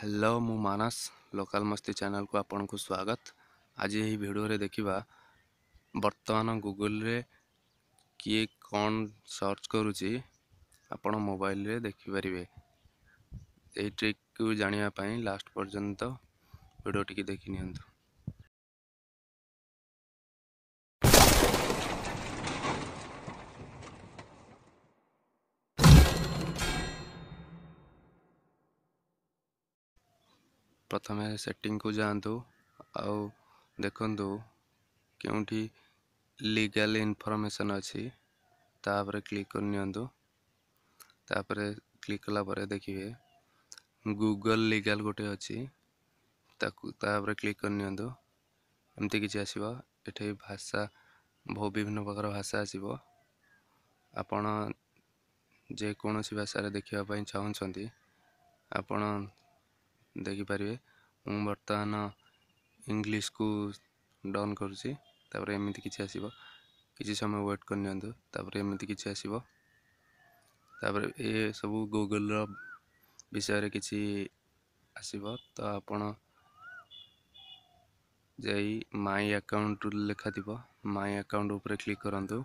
hello ମୁଁ Manas local ମସ୍ତି ଚ୍ୟାନେଲକୁ ଆପଣଙ୍କୁ ସ୍ୱାଗତ ଆଜି ଏହି ଭିଡ଼ିଓରେ ଦେଖିବା ବର୍ତ୍ତମାନ ଗୁଗୁଲରେ କିଏ କ'ଣ ସର୍ଚ୍ଚ କରୁଛି ଆପଣ ମୋବାଇଲରେ ଦେଖିପାରିବେ ଏହି ଟ୍ରିକ୍କୁ ଜାଣିବା ପାଇଁ ଲାଷ୍ଟ ପର୍ଯ୍ୟନ୍ତ ଭିଡ଼ିଓଟିକି ଦେଖିନିଅନ୍ତୁ प्रथम सेटिंग को जातु आउ देखु क्यों लिगल इनफर्मेसन अच्छी तापर क्लिक निपर क्लिक कला देखिए गूगल लिगल गोटे अच्छी क्लिक करनी कि आस भाषा बहुत विभिन्न प्रकार भाषा आसव आपण जेकोसी भाषा देखापी चाहते आपण ଦେଖିପାରିବେ ମୁଁ ବର୍ତ୍ତମାନ ଇଂଲିଶକୁ ଡନ୍ କରୁଛି ତାପରେ ଏମିତି କିଛି ଆସିବ କିଛି ସମୟ ୱେଟ୍ କରିନିଅନ୍ତୁ ତାପରେ ଏମିତି କିଛି ଆସିବ ତାପରେ ଏ ସବୁ ଗୁଗୁଲ୍ର ବିଷୟରେ କିଛି ଆସିବ ତ ଆପଣ ଯାଇ ମାଇ ଆକାଉଣ୍ଟ ଲେଖାଥିବ ମାଇ ଆକାଉଣ୍ଟ ଉପରେ କ୍ଲିକ୍ କରନ୍ତୁ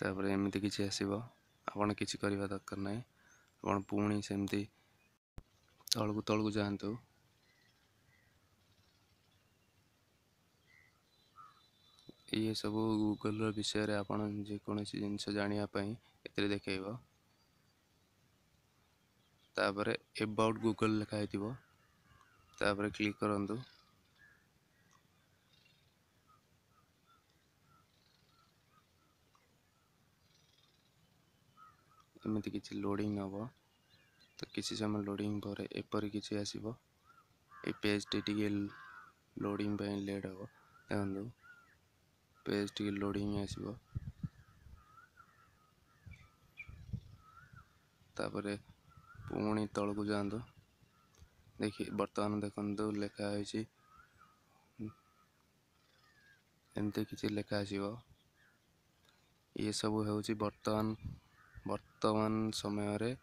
ତାପରେ ଏମିତି କିଛି ଆସିବ आपण किसी करवा दरकार ना आप पी से तलू तलू जा ये सब गूगल विषय आपकोसी जिन जानापी जानापाई ए देखेब तापर एबाउट गूगल लिखाही थोड़ा क्लिक करूँ ଏମିତି କିଛି ଲୋଡ଼ିଂ ହେବ ତ କିଛି ସମୟ ଲୋଡ଼ିଂ ପରେ ଏପରି କିଛି ଆସିବ ଏ ପେଜ୍ଟି ଟିକେ ଲୋଡ଼ିଂ ପାଇଁ ଲେଟ୍ ହେବ ଦେଖନ୍ତୁ ପେଜ୍ ଟିକେ ଲୋଡ଼ିଂ ଆସିବ ତାପରେ ପୁଣି ତଳକୁ ଯାଆନ୍ତୁ ଦେଖି ବର୍ତ୍ତମାନ ଦେଖନ୍ତୁ ଲେଖା ହୋଇଛି ଏମିତି କିଛି ଲେଖା ଆସିବ ଏସବୁ ହେଉଛି ବର୍ତ୍ତମାନ बर्तमान समय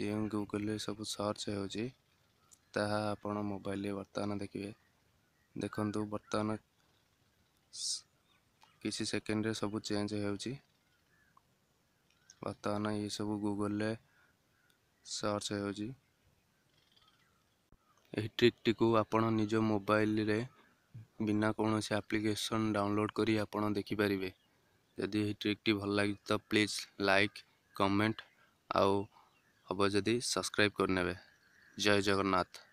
जो गुगल सब सर्च होबाइल बर्तमान देखिए देखु बर्तमान किसी सेकेंड रे सब चेंज होता ये सब गूगल सर्च हो ट्रिक टी आपड़ निज मोबाइल रे बिना कौन से आप्लिकेसन डाउनलोड कर देखिपर ଯଦି ଏହି ଟ୍ରିକ୍ଟି ଭଲ ଲାଗିଛି ତ ପ୍ଲିଜ୍ ଲାଇକ୍ କମେଣ୍ଟ ଆଉ ହେବ ଯଦି ସବସ୍କ୍ରାଇବ୍ କରିନେବେ ଜୟ ଜଗନ୍ନାଥ